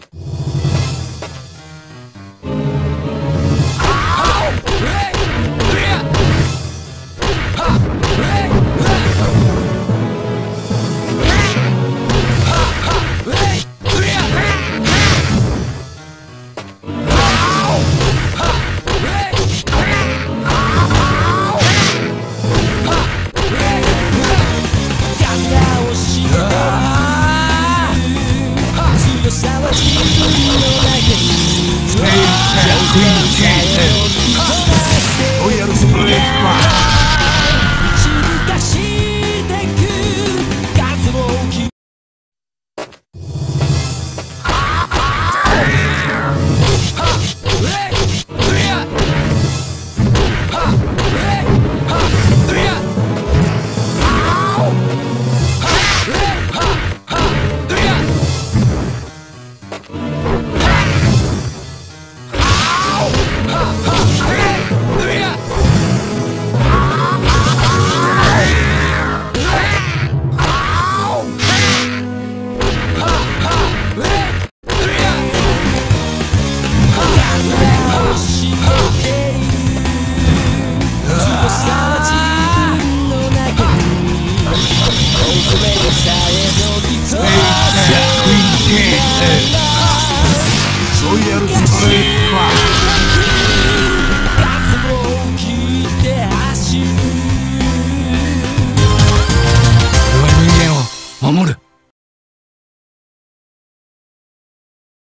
you Stage and green. ロイヤルスプレッパー守る。